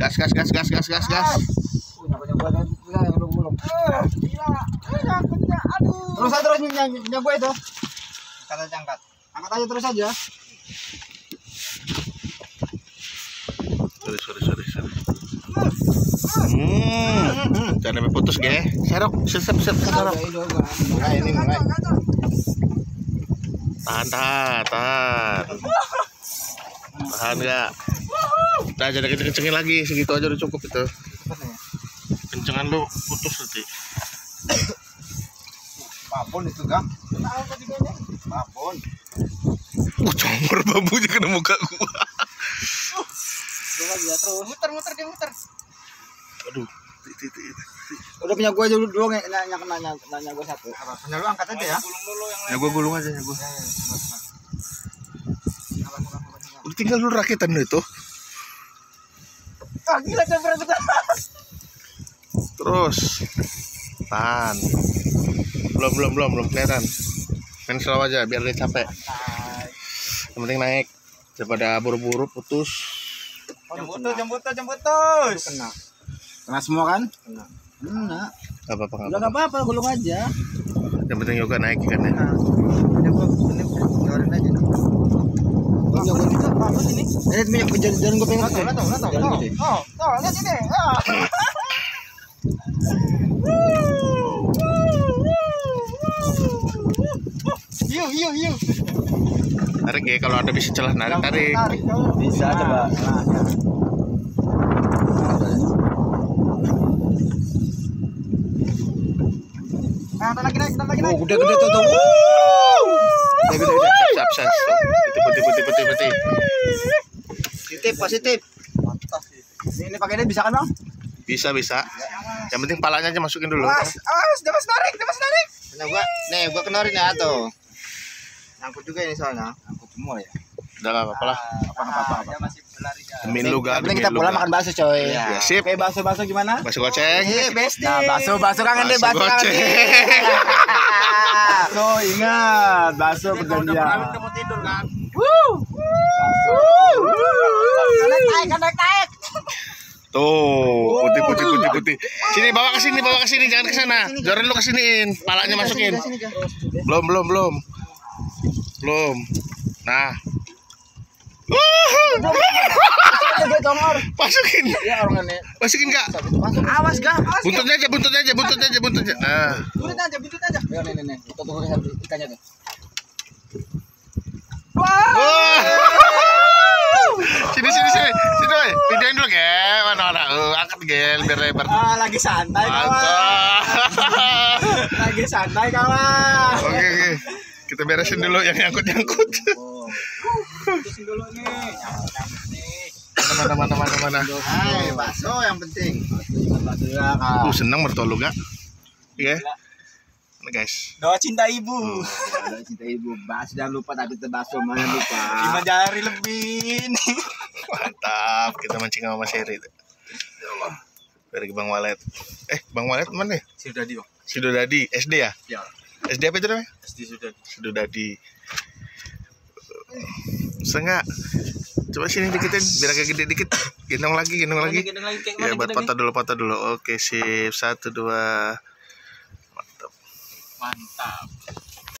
Gas, gas, gas, gas, gas, gas, gas. Terus aja terus nyabu itu. Kata angkat. Angkat aja terus aja. Sorry, sorry, sorry, sorry. Hmm, jangan sampai putus, ge. Serok, sesep, sesep, serok. Mulai ini mulai. Tahan, tahan, tahan. Tahan nggak? Udah jangan kenceng-kencengin lagi, segitu aja udah cukup itu. Kencengan lu putus nanti. Babon itu kan. Babon. Uh, comor bambunya kena muka gua. Terus terus. Muter muter dia muter. Aduh. ti- ti- ti- ti. Udah punya gua aja dulu dulu nanya nanya nanya gua satu. Punya lu angkat aja ya. Ya gua gulung aja ya gua. Udah tinggal lu rakitan itu. Ah gila kan berat. Terus. Tahan. Belum, belum, belum, belum kelihatan. Main slow aja biar dia capek. Yang penting naik. Daripada buru-buru putus. Jembutus jembutus jembutus. Kena. Kena semua kan? Kena. Kena. Gak apa-apa, gak apa-apa. nggak apa-apa, gulung aja. Yang penting yoga naik kan ya. Nah, ini gua ini keluarin aja. Oh, apa sini? Ini minyak jalan jalan gua pengen. Tahu, tahu, tahu, tahu. Oh, tuh, lihat ini. Yuk, yuk, yuk. Tarik ya, kalau ada bisa celah narik, tarik. Bisa coba. Nah, lagi naik, lagi naik. Oh, gede gede tuh gede gede. Siap, siap, siap. Putih, putih, putih, putih, putih. Positif, positif. Mantap. Ini, ini pakai ini bisa kan, Bang? Bisa, bisa. Yang penting palanya aja masukin dulu. Awas, awas, dia masih narik, dia masih narik. Nah, gua, nih, gua kenorin ya tuh. Nyangkut juga ini soalnya. Nyangkut semua ya. Udah gak apa-apa lah. Apa apa masih berlari kan. Demi lu gak, demi kita pulang makan bakso, coy. Ya, sip. Oke, bakso-bakso gimana? Bakso goceng. Eh, besti. Nah, bakso, bakso kangen deh, Bakso goceng. Bakso, ingat, bakso perjanjian. mau tidur kan Naik, naik, naik, naik. Tuh, putih, putih, putih, putih. Sini, bawa ke sini, bawa ke sini, jangan ke sana. Jorin lu ke siniin, palanya masukin. Belum, belum, belum. Belum. Nah. Masukin. Ya, orang ini. Masukin kak. Awas, gak? Awas, Buntutnya aja, buntutnya aja, buntutnya aja, buntutnya. Nah. Buntut aja, buntut aja. Ya, nih, nih, nih. Kita tunggu ikannya tuh. Wah. Sini, sini, sini. Sini, woy. Videoin dulu, Gel. Mana, mana. Uh, angkat, Gel, biar lebar. Ah, lagi santai, kawan. Lagi santai, kawan. Oke, oke. Kita beresin dulu yang nyangkut-nyangkut. Putusin dulu nih. Mana, mana, mana, mana. Hai, bakso yang penting. Bakso ya, Kak. senang mertua lu, gak? Iya. Nah, guys. doa cinta ibu Ada cinta ibu. Bakso jangan lupa tapi bakso mana lupa. lima jari lebih nih Mantap, kita mancing sama Mas Heri. Dari Bang Walet. Eh, Bang Walet mana ya? sudah di bang Sidodadi, SD ya? ya SD apa itu namanya? pasti sudah Sidodadi. Setengah. Coba sini dikitin, biar agak gede dikit. Gendong lagi, gendong lagi. Gendong lagi Ya, buat patah dulu, patah dulu. Oke, sip. Satu, dua. Mantap. mantap